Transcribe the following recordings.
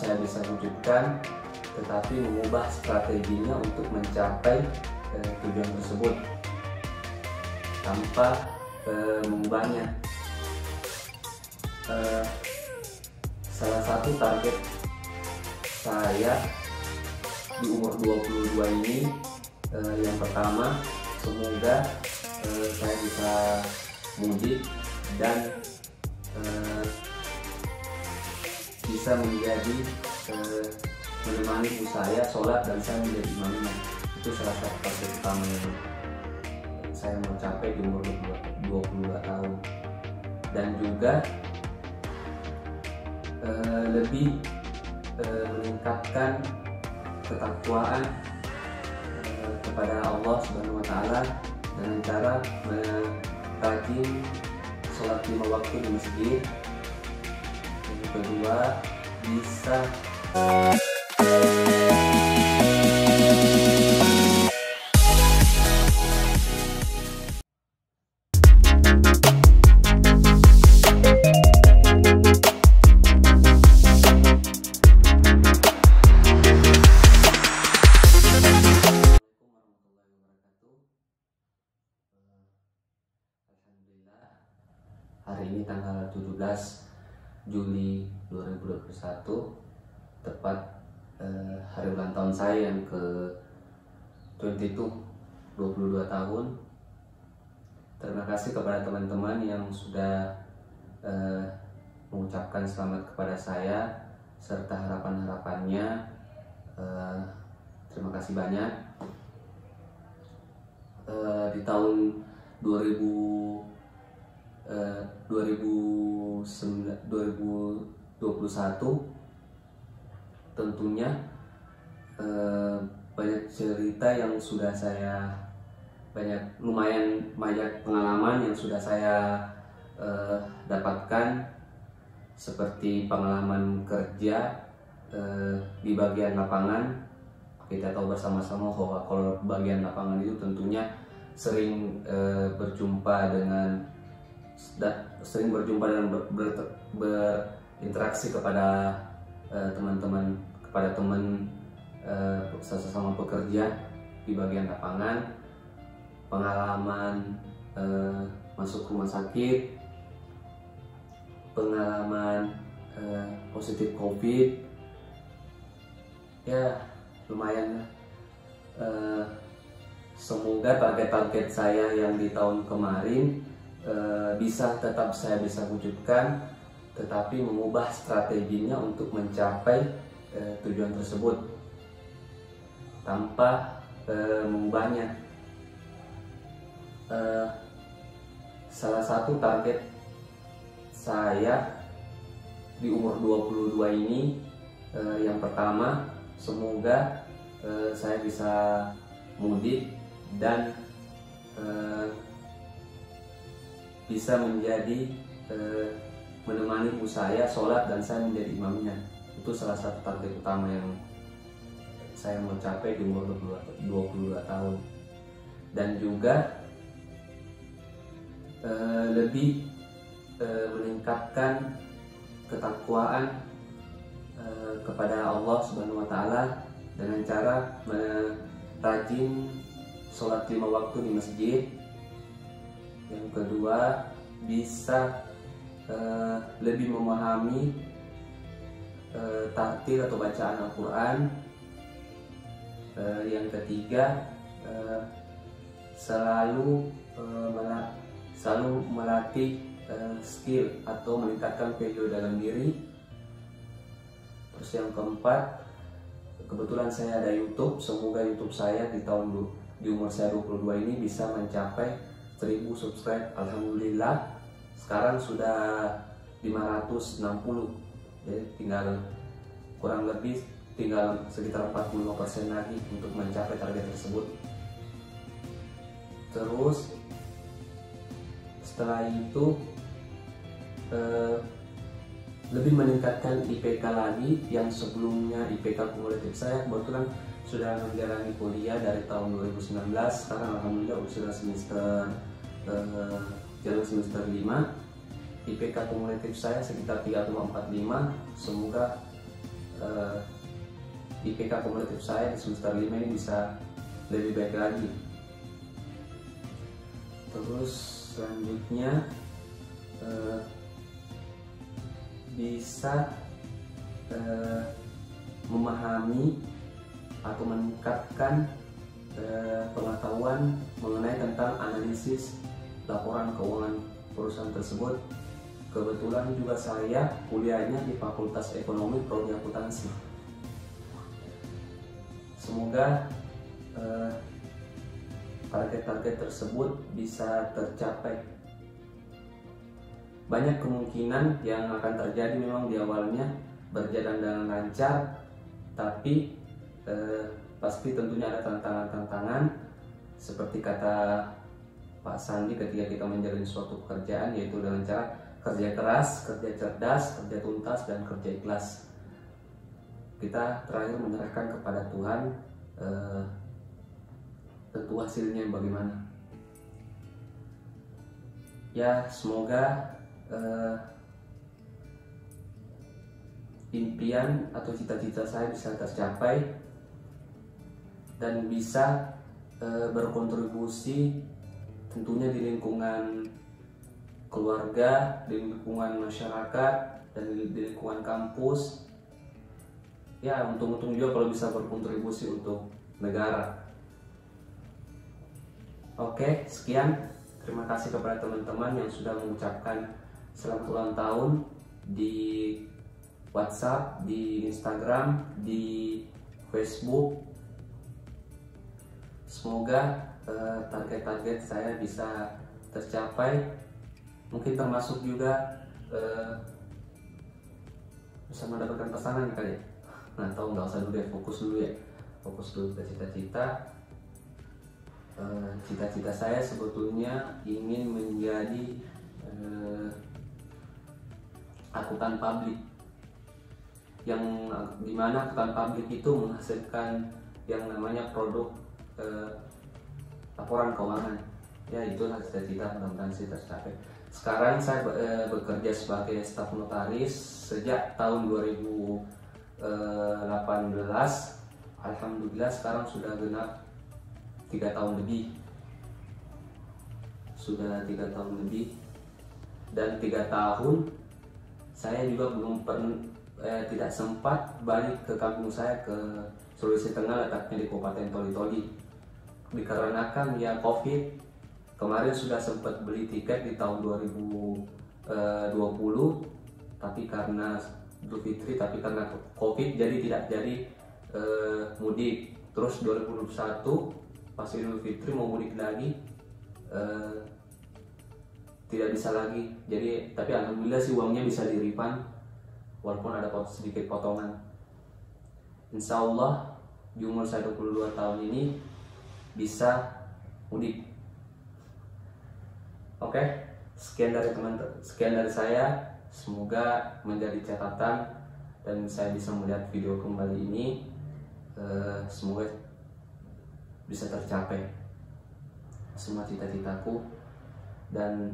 saya bisa wujudkan tetapi mengubah strateginya untuk mencapai eh, tujuan tersebut. Tanpa eh, mengubahnya. Eh, salah satu target saya di umur 22 ini eh, yang pertama semoga eh, saya bisa mudik dan bisa menjadi eh, menemani ibu saya sholat dan saya menjadi imamnya. Itu salah satu target utama yang saya mau capai di umur 22 tahun. Dan juga eh, lebih eh, meningkatkan ketakwaan kepada Allah Subhanahu wa taala dengan cara rajin sholat lima waktu di masjid. Yang kedua bisa. Alhamdulillah hari ini tanggal 17 Juli 2021 tepat eh, hari ulang tahun saya yang ke 22 22 tahun. Terima kasih kepada teman-teman yang sudah eh, mengucapkan selamat kepada saya serta harapan-harapannya. Eh, terima kasih banyak. Eh, di tahun 2000 eh, 2009 2021 tentunya eh, banyak cerita yang sudah saya banyak lumayan banyak pengalaman yang sudah saya eh, dapatkan. Seperti pengalaman kerja eh, di bagian lapangan. Kita tahu bersama-sama bahwa kalau bagian lapangan itu tentunya sering eh, berjumpa dengan sering berjumpa dan ber- ber- berinteraksi kepada eh, teman-teman kepada teman eh, sesama pekerja di bagian lapangan. Pengalaman eh, masuk rumah sakit. Pengalaman eh, positif covid. Ya lumayan Eh, semoga target-target saya yang di tahun kemarin eh, bisa tetap saya bisa wujudkan tetapi mengubah strateginya untuk mencapai eh, tujuan tersebut. Tanpa eh, mengubahnya. Eh, salah satu target saya di umur 22 ini eh, yang pertama semoga eh, saya bisa mudik dan eh, bisa menjadi eh, menemani saya sholat dan saya menjadi imamnya itu salah satu target utama yang saya mau capai di umur 22 tahun dan juga eh, lebih eh, meningkatkan ketakwaan eh, kepada Allah Subhanahu wa taala dengan cara rajin sholat lima waktu di masjid. Yang kedua, bisa eh, lebih memahami eh, tartil atau bacaan Al-Quran. Eh, yang ketiga, eh, selalu eh, mela- selalu melatih skill atau meningkatkan value dalam diri. Terus yang keempat, kebetulan saya ada YouTube. Semoga YouTube saya di tahun di umur saya 22 ini bisa mencapai 1000 subscribe. Alhamdulillah. Sekarang sudah 560. Jadi tinggal kurang lebih tinggal sekitar 45% lagi untuk mencapai target tersebut. Terus setelah itu eh, lebih meningkatkan IPK lagi yang sebelumnya IPK kumulatif saya kebetulan sudah menjalani kuliah dari tahun 2019 sekarang alhamdulillah sudah semester eh, jalan semester 5 IPK kumulatif saya sekitar 3,45 semoga uh, IPK kumulatif saya di semester 5 ini bisa lebih baik lagi. Terus selanjutnya uh, bisa uh, memahami atau meningkatkan uh, pengetahuan mengenai tentang analisis laporan keuangan perusahaan tersebut. Kebetulan juga saya kuliahnya di Fakultas Ekonomi Prodi Akuntansi. Semoga target target-target tersebut bisa tercapai. Banyak kemungkinan yang akan terjadi memang di awalnya berjalan dengan lancar tapi eh, pasti tentunya ada tantangan-tantangan. Seperti kata Pak Sandi ketika kita menjalani suatu pekerjaan yaitu dengan cara kerja keras, kerja cerdas, kerja tuntas dan kerja ikhlas. Kita terakhir menyerahkan kepada Tuhan eh, tentu hasilnya bagaimana. Ya semoga eh, impian atau cita-cita saya bisa tercapai dan bisa eh, berkontribusi tentunya di lingkungan keluarga, di lingkungan masyarakat, dan di, lingkungan kampus. Ya, untung-untung juga kalau bisa berkontribusi untuk negara. Oke, sekian. Terima kasih kepada teman-teman yang sudah mengucapkan selamat ulang tahun di WhatsApp, di Instagram, di Facebook. Semoga target-target saya bisa tercapai mungkin termasuk juga uh, bisa mendapatkan pasangan kali ya. Nah tahu nggak usah dulu ya fokus dulu ya. Fokus dulu ke cita-cita. Uh, cita-cita saya sebetulnya ingin menjadi uh, akuntan publik. Yang di mana akuntan publik itu menghasilkan yang namanya produk uh, laporan keuangan. Ya itu cita-cita mudah-mudahan sih tercapai. Sekarang saya e, bekerja sebagai staf notaris sejak tahun 2018 eh, Alhamdulillah sekarang sudah genap tiga tahun lebih. Sudah tiga tahun lebih. Dan tiga tahun saya juga belum pernah eh, tidak sempat balik ke kampung saya ke Sulawesi Tengah letaknya di Kabupaten Toli-Toli dikarenakan ya covid kemarin sudah sempat beli tiket di tahun 2020 eh, tapi karena Idul Fitri tapi karena covid jadi tidak jadi uh, mudik. Terus 2021 pas Idul Fitri mau mudik lagi uh, tidak bisa lagi. Jadi tapi alhamdulillah sih uangnya bisa diripan walaupun ada sedikit potongan. Insya Allah di umur saya 22 tahun ini bisa mudik. Oke, sekian dari teman sekian dari saya. Semoga menjadi catatan dan saya bisa melihat video kembali ini. Uh, semoga bisa tercapai semua cita-citaku dan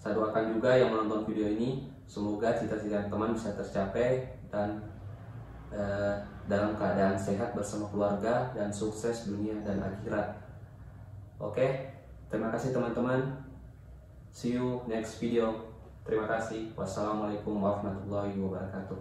saya doakan juga yang menonton video ini semoga cita-cita teman bisa tercapai dan uh, dalam keadaan sehat bersama keluarga dan sukses dunia dan akhirat. Oke, terima kasih teman-teman. See you next video. Terima kasih. Wassalamualaikum warahmatullahi wabarakatuh.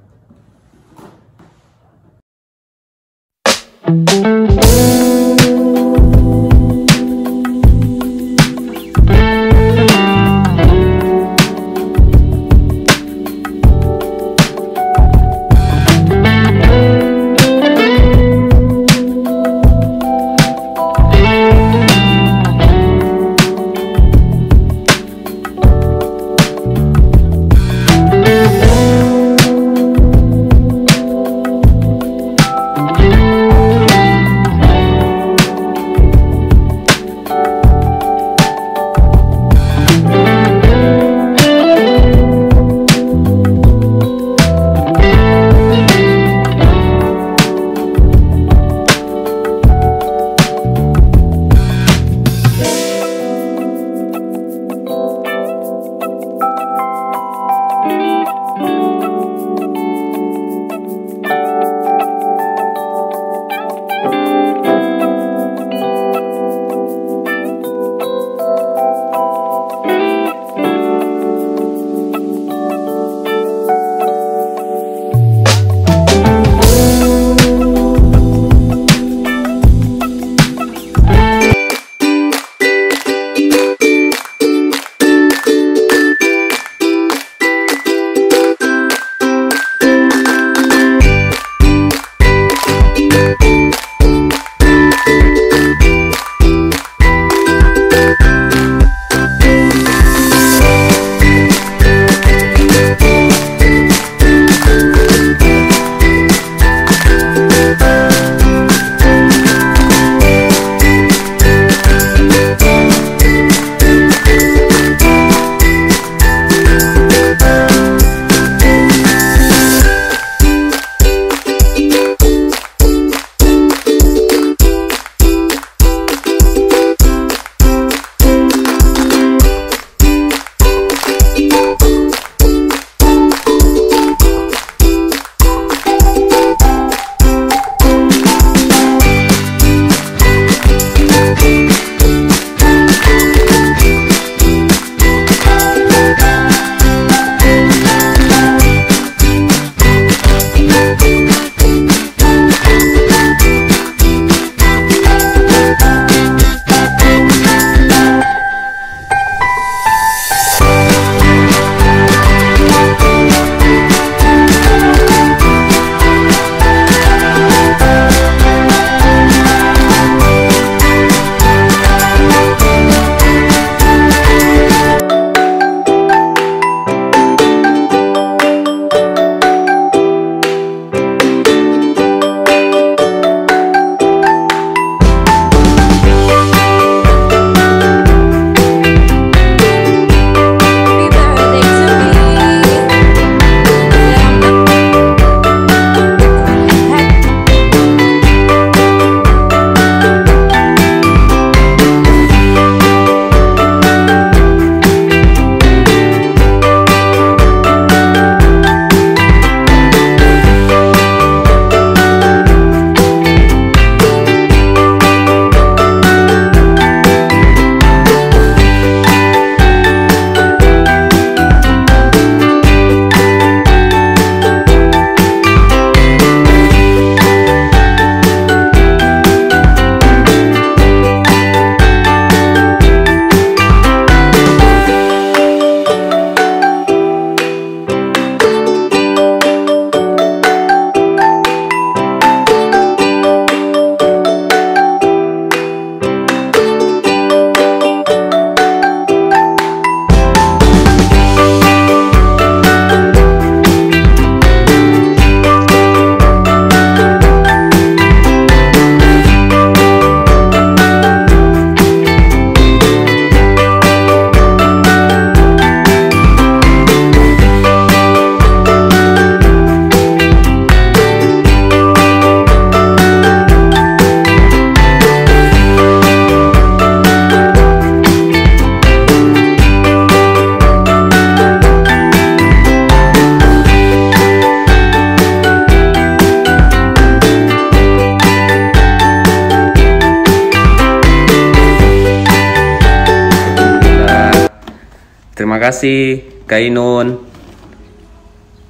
Kasih Kainun,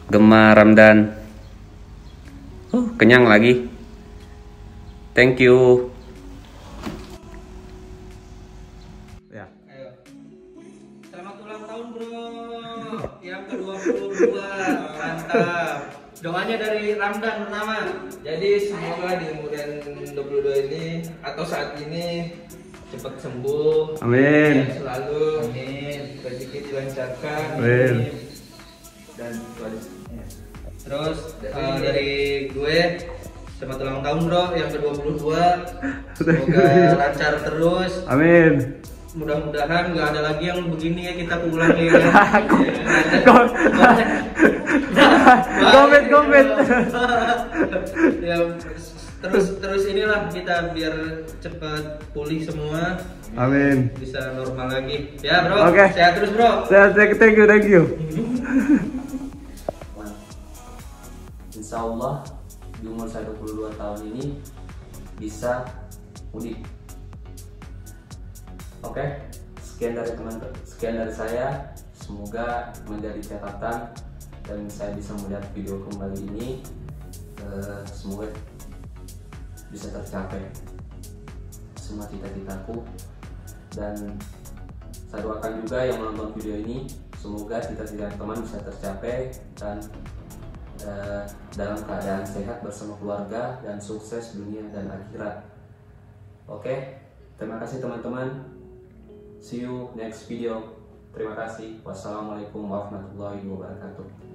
Gemma Ramdan. Oh, kenyang lagi. Thank you. Ya. Ayo. Selamat ulang tahun bro Yang ke-22 Mantap Doanya dari Ramdan pertama Jadi semoga di umur yang 22 ini atau saat ini cepat sembuh. Amin. Selalu. Amin. Rezeki dilancarkan. Amin. Dan. Ya. Terus Dari- eh, dari gue Selamat ulang tahun bro Yang ke-22 Semoga lancar terus Amin. Mudah-mudahan nggak ada lagi yang begini ya kita ulangi ya. Komen, komen. ya, terus terus inilah kita biar cepat pulih semua Amin. bisa normal lagi ya bro Oke. sehat terus bro Saya thank you, thank you. Insya Allah di umur saya 22 tahun ini bisa mudik. Oke, sekian dari teman sekian dari saya. Semoga menjadi catatan dan saya bisa melihat video kembali ini. Eh, semoga bisa tercapai semua cita-citaku dan saya doakan juga yang menonton video ini semoga cita-cita teman bisa tercapai dan eh, dalam keadaan sehat bersama keluarga dan sukses dunia dan akhirat. Oke, terima kasih teman-teman. See you next video. Terima kasih. Wassalamualaikum warahmatullahi wabarakatuh.